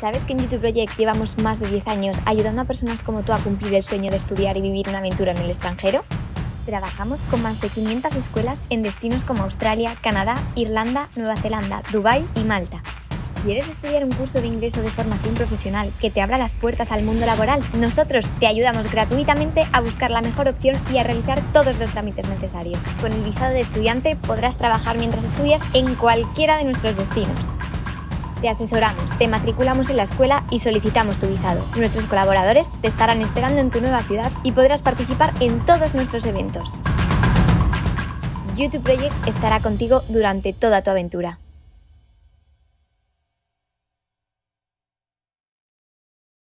¿Sabes que en YouTube Project llevamos más de 10 años ayudando a personas como tú a cumplir el sueño de estudiar y vivir una aventura en el extranjero? Trabajamos con más de 500 escuelas en destinos como Australia, Canadá, Irlanda, Nueva Zelanda, Dubái y Malta. ¿Quieres estudiar un curso de ingreso de formación profesional que te abra las puertas al mundo laboral? Nosotros te ayudamos gratuitamente a buscar la mejor opción y a realizar todos los trámites necesarios. Con el visado de estudiante podrás trabajar mientras estudias en cualquiera de nuestros destinos. Te asesoramos, te matriculamos en la escuela y solicitamos tu visado. Nuestros colaboradores te estarán esperando en tu nueva ciudad y podrás participar en todos nuestros eventos. YouTube Project estará contigo durante toda tu aventura.